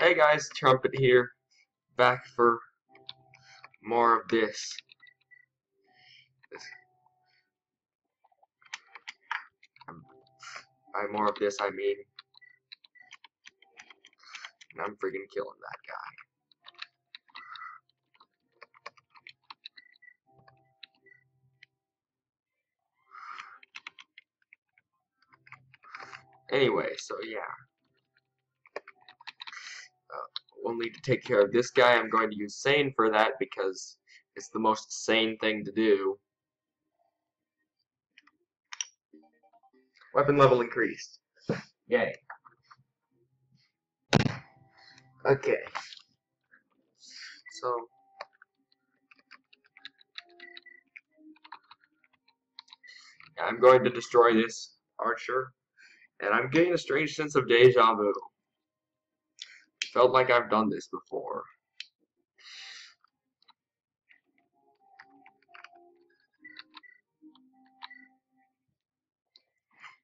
Hey guys, Trumpet here, back for more of this. By more of this, I mean, I'm freaking killing that guy. Anyway, so yeah. Need to take care of this guy. I'm going to use Sain for that because it's the most sane thing to do. Weapon level increased. Yay. Okay. So. I'm going to destroy this archer and I'm getting a strange sense of deja vu. Felt like I've done this before.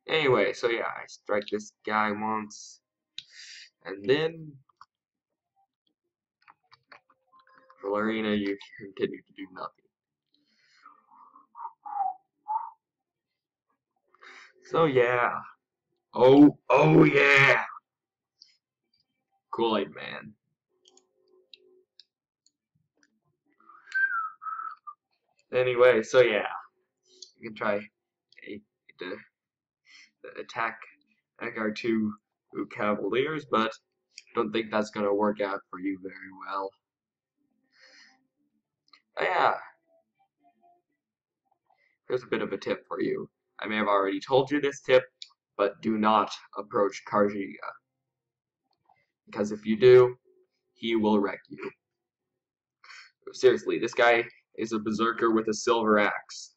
Anyway, so yeah, I strike this guy once, and then Valerina, you continue to do nothing. So yeah. Oh, oh yeah! Kool-Aid Man. Anyway, so yeah. You can try to attack our two Cavaliers, but don't think that's going to work out for you very well. Yeah. Here's a bit of a tip for you. I may have already told you this tip, but do not approach Carjiga. Because if you do, he will wreck you. Seriously, this guy is a berserker with a silver axe.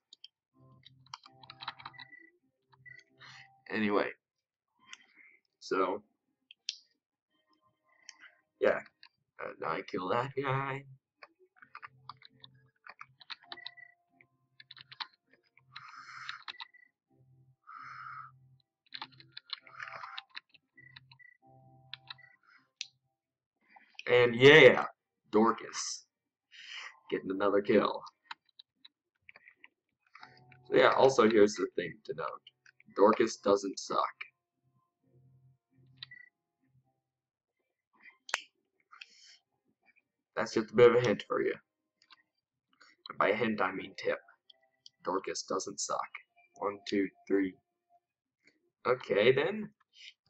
Anyway, so, yeah, uh, I kill that guy. And yeah, Dorcas getting another kill. So yeah, also here's the thing to note. Dorcas doesn't suck. That's just a bit of a hint for you. And by hint, I mean tip. Dorcas doesn't suck. One, two, three. Okay, then.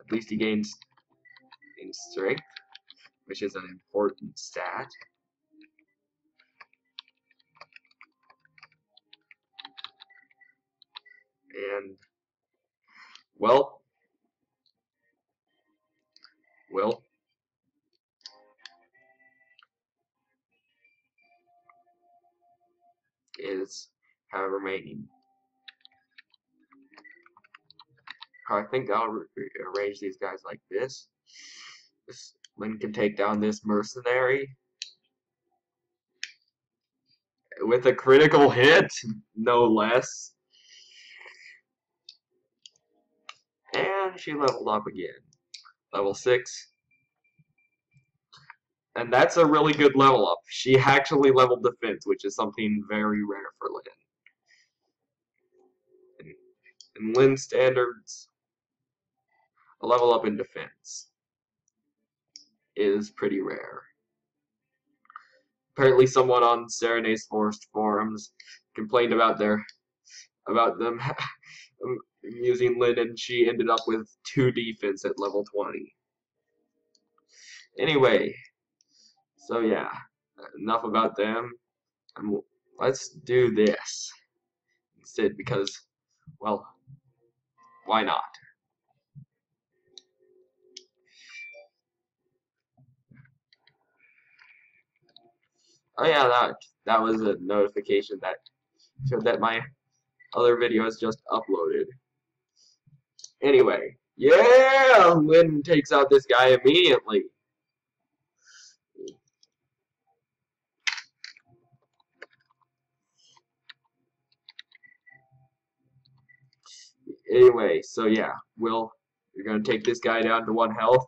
At least he gains in strength which is an important stat. And, well, well, is however remaining. I think I'll arrange these guys like this. This Lyn can take down this mercenary with a critical hit, no less. And she leveled up again. Level 6. And that's a really good level up. She actually leveled defense, which is something very rare for Lyn. In, in Lyn standards, a level up in defense is pretty rare. Apparently someone on Serenes Forest forums complained about their about them using Lyn and she ended up with 2 defense at level 20. Anyway, so yeah, enough about them. Um, let's do this instead because, well, why not? Oh yeah, that that was a notification that showed that my other video is just uploaded. Anyway, yeah, Lyn takes out this guy immediately. Anyway, so yeah, Wil, you're gonna take this guy down to one health.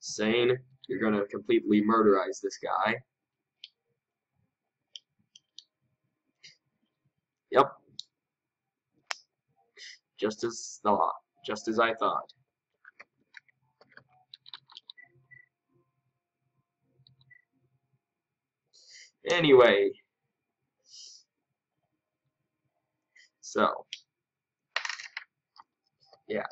Sain, you're gonna completely murderize this guy. Yep. Just as thought. Just as I thought. Anyway. So. Yeah.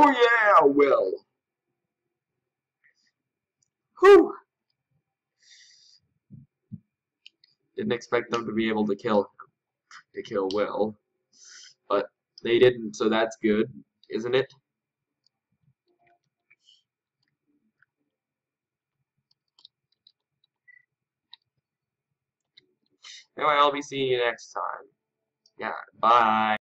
Oh yeah, Wil. Whew. Didn't expect them to be able to kill to kill Wil. But they didn't, so that's good, isn't it? Anyway, I'll be seeing you next time. Yeah, bye.